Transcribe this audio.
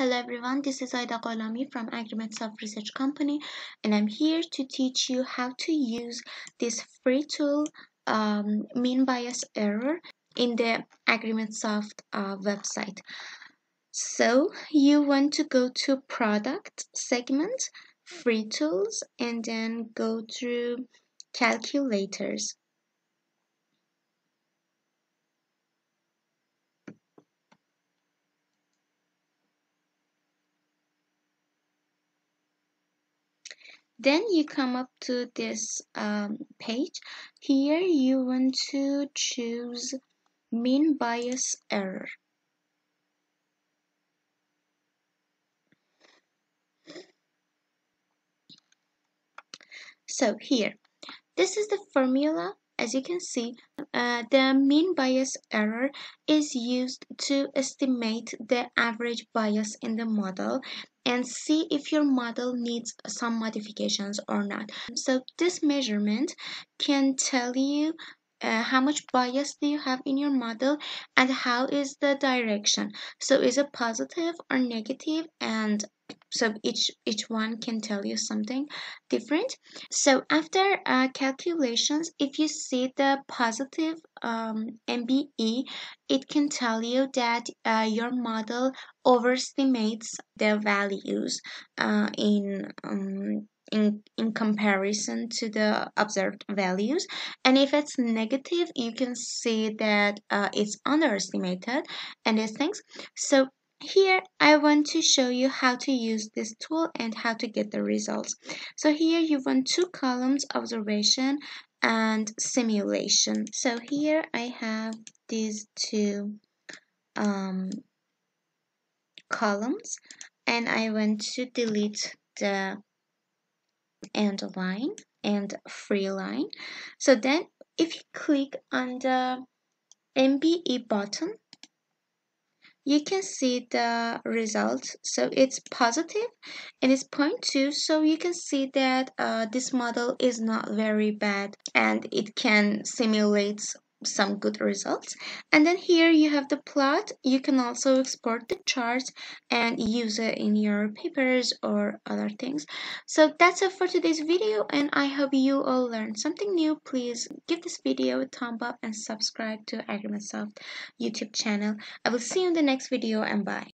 Hello everyone, this is Aida Gholami from AgriMetSoft Research Company and I'm here to teach you how to use this free tool um, mean bias error in the AgriMetSoft uh, website. So you want to go to product segment, free tools and then go through calculators. Then you come up to this um, page. Here you want to choose mean bias error. So here. This is the formula as you can see uh, the mean bias error is used to estimate the average bias in the model and see if your model needs some modifications or not. So this measurement can tell you uh, how much bias do you have in your model and how is the direction? So is it positive or negative? And so each each one can tell you something different. So after uh, calculations if you see the positive um, MBE it can tell you that uh, your model overestimates the values uh, in um, in, in comparison to the observed values and if it's negative you can see that uh, it's underestimated and these things so here I want to show you how to use this tool and how to get the results. So here you want two columns, observation and simulation. So here I have these two um, columns and I want to delete the end line and free line. So then if you click on the MBE button, you can see the result so it's positive and it's 0.2 so you can see that uh, this model is not very bad and it can simulate some good results. And then here you have the plot. You can also export the charts and use it in your papers or other things. So that's it for today's video and i hope you all learned something new. Please give this video a thumb up and subscribe to AgriMetSoft youtube channel. I will see you in the next video and bye